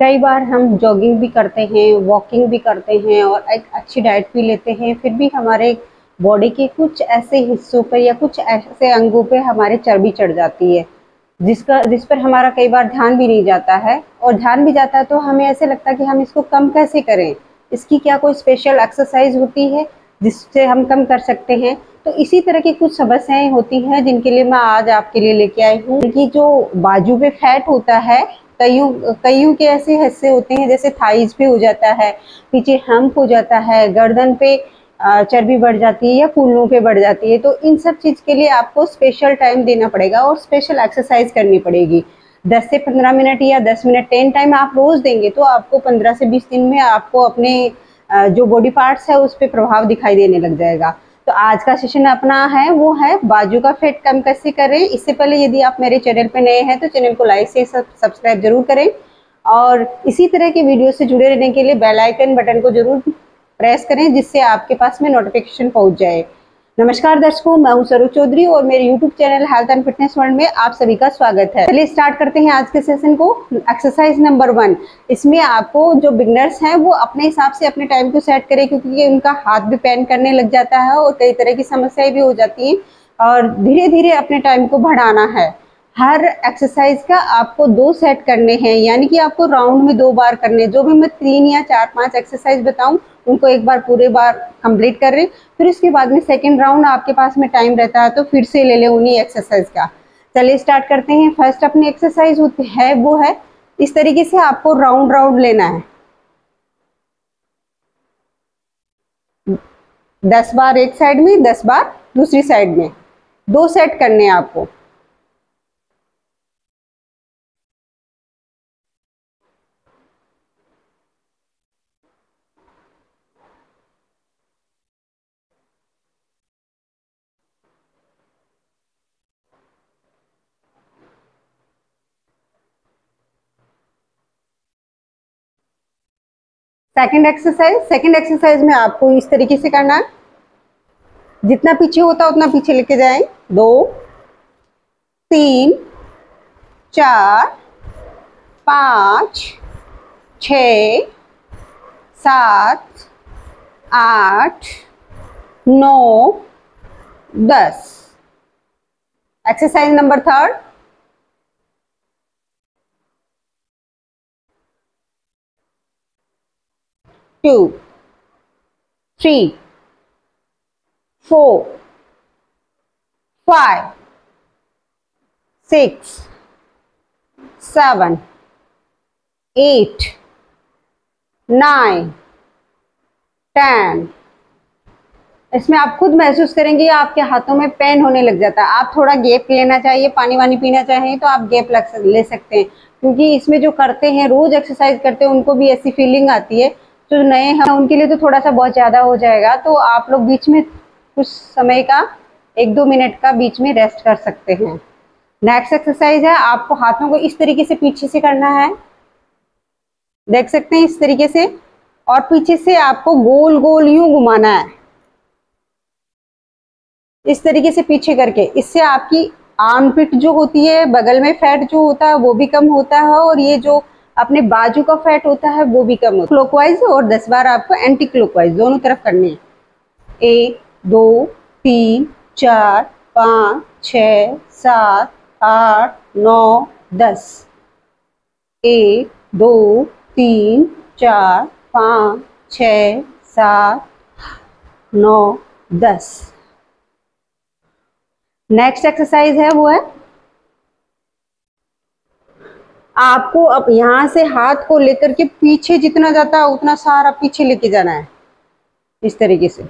कई बार हम जॉगिंग भी करते हैं वॉकिंग भी करते हैं और एक अच्छी डाइट भी लेते हैं, फिर भी हमारे बॉडी के कुछ ऐसे हिस्सों पर या कुछ ऐसे अंगों पर हमारे चर्बी चढ़ जाती है, जिसका, जिस पर हमारा कई बार ध्यान भी नहीं जाता है। और ध्यान भी जाता है तो हमें ऐसे लगता है कि हम इसको कम कैसे करें? इसकी क्या कोई स्पेशल एक्सरसाइज होती है जिससे हम कम कर सकते हैं? तो इसी तरह की कुछ समस्याएँ होती हैं जिनके लिए मैं आज आपके लिए लेके आई हूँ। कि जो बाजू पे फैट होता है कईयों कईयों के ऐसे हिस्से होते हैं, जैसे थाइज पे हो जाता है, पीछे हम्प हो जाता है, गर्दन पे चर्बी बढ़ जाती है या फूलों पे बढ़ जाती है तो इन सब चीज़ के लिए आपको स्पेशल टाइम देना पड़ेगा और स्पेशल एक्सरसाइज करनी पड़ेगी। 10 से 15 मिनट या 10 मिनट 10 टाइम आप रोज़ देंगे तो आपको 15 से 20 दिन में आपको अपने जो बॉडी पार्ट्स है, उस पर प्रभाव दिखाई देने लग जाएगा। तो आज का सेशन अपना है, वो है बाजू का फेट कम कैसे करें? इससे पहले यदि आप मेरे चैनल पर नए हैं तो चैनल को लाइक से सब्सक्राइब ज़रूर करें। और इसी तरह के वीडियो से जुड़े रहने के लिए बेल आइकन बटन को ज़रूर प्रेस करें, जिससे आपके पास में नोटिफिकेशन पहुँच जाए। नमस्कार दर्शकों, मैं हूँ सरोज चौधरी और मेरे YouTube channel health and fitness world में आप सभी का स्वागत है। चलिए स्टार्ट करते हैं आज के सेशन को। एक्सरसाइज नंबर वन इसमें आपको जो बिगनर्स हैं, वो अपने हिसाब से अपने टाइम को सेट करें क्योंकि उनका हाथ भी पेन करने लग जाता है और कई तरह की समस्याएँ भी हो जाती हैं और धीरे धीरे अपने टाइम को बढ़ाना है। हर एक्सरसाइज का आपको दो सेट करने हैं, यानी कि आपको राउंड में दो बार करने जो भी मैं तीन या चार पाँच एक्सरसाइज बताऊँ, उनको एक बार पूरे बार कंप्लीट कर रहे फिर उसके बाद में सेकेंड राउंड आपके पास में टाइम रहता है तो फिर से ले लें उन्हीं एक्सरसाइज का। चलिए स्टार्ट करते हैं। फ़र्स्ट अपनी एक्सरसाइज है, वो है, इस तरीके से आपको राउंड राउंड लेना है। दस बार एक साइड में, दस बार दूसरी साइड में। दो सेट करने हैं आपको। सेकंड एक्सरसाइज सेकंड एक्सरसाइज में आपको इस तरीके से करना है। जितना पीछे होता है उतना पीछे लेके जाएँ। दो, तीन, चार, पाँच, छ, सात, आठ, नौ, दस। Exercise number third two, three, four, five, six, seven, eight, nine, ten. इसमें आप खुद महसूस करेंगे आपके हाथों में पेन होने लग जाता है आप थोड़ा गैप लेना चाहिए पानी वानी पीना चाहिए तो आप गैप लग ले सकते हैं क्योंकि इसमें जो करते हैं रोज एक्सरसाइज करते हैं उनको भी ऐसी फीलिंग आती है जो नए हैं उनके लिए तो थोड़ा सा बहुत ज़्यादा हो जाएगा तो आप लोग बीच में कुछ समय का एक दो मिनट का बीच में रेस्ट कर सकते हैं। नेक्स्ट एक्सरसाइज है आपको हाथों को इस तरीके से पीछे से करना है। देख सकते हैं इस तरीके से और पीछे से आपको गोल गोल यूँ घुमाना है। इस तरीके से पीछे करके इससे आपकी आर्म पिट जो होती है बगल में फैट जो होता है वो भी कम होता है और ये जो अपने बाजू का फैट होता है, वो भी कम होता है। क्लोकवाइज और दस बार आपको एंटी क्लोकवाइज दोनों तरफ़ करने हैं। एक, दो, तीन, चार, पाँच छ सात, आठ, नौ, दस। एक, दो, तीन, चार, पाँच छ सात, नौ, दस। नेक्स्ट एक्सरसाइज है वो है आपको अब यहाँ से हाथ को लेकर के पीछे जितना जाता है, उतना सारा पीछे लेके जाना है। इस तरीके से।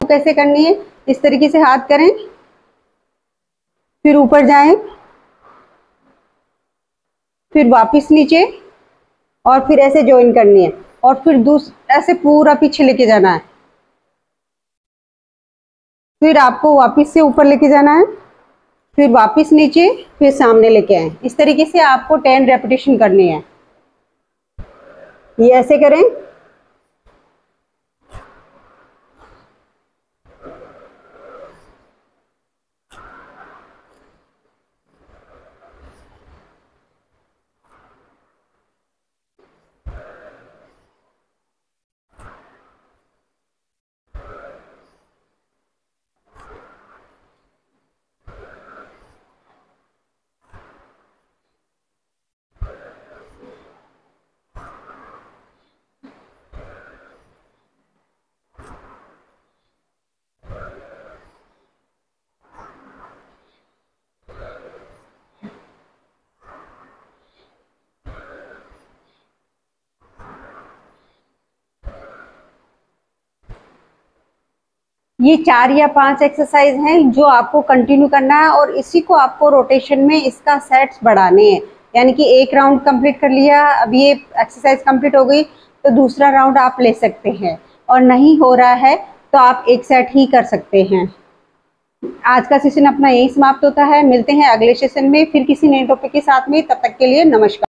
कैसे करनी है? इस तरीके से हाथ करें। फिर ऊपर जाएँ। फिर वापस नीचे। और फिर ऐसे ज्वाइन करनी है। और फिर ऐसे पूरा पीछे लेके जाना है। फिर आपको वापस से ऊपर लेके जाना है, फिर वापस नीचे, फिर सामने लेके आए। इस तरीके से आपको टेन रेपिटेशन करनी है। ये ऐसे करें। ये चार या पाँच एक्सरसाइज हैं जो आपको कंटिन्यू करना है और इसी को आपको रोटेशन में इसका सेट्स बढ़ाने हैं। यानी कि एक राउंड कंप्लीट कर लिया, अब ये एक्सरसाइज कंप्लीट हो गई तो दूसरा राउंड आप ले सकते हैं। और नहीं हो रहा है तो आप एक सेट ही कर सकते हैं। आज का सेशन अपना यही समाप्त होता है। मिलते हैं अगले सेशन में, फिर किसी नए टॉपिक के साथ में, तब तक के लिए नमस्कार।